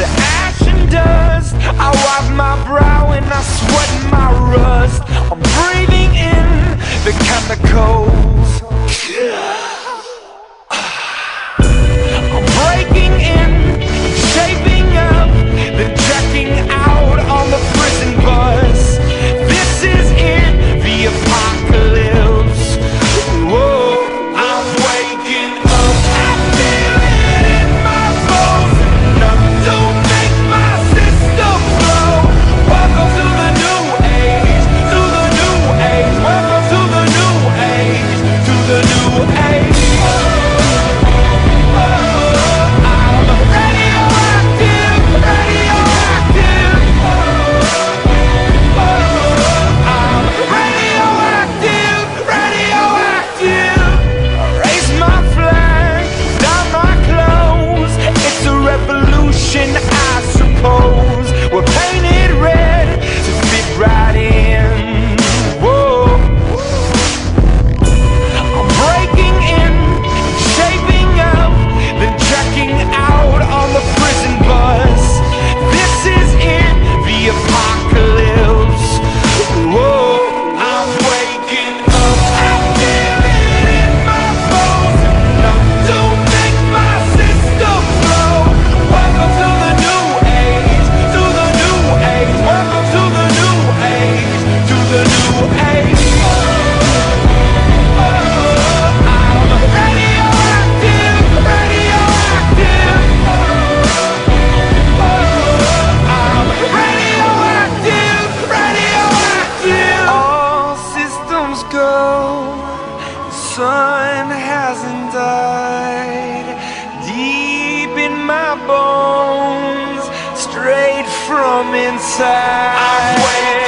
to ash and dust. I wipe my brow and I sweat to from inside.